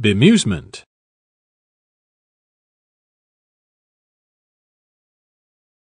Bemusement.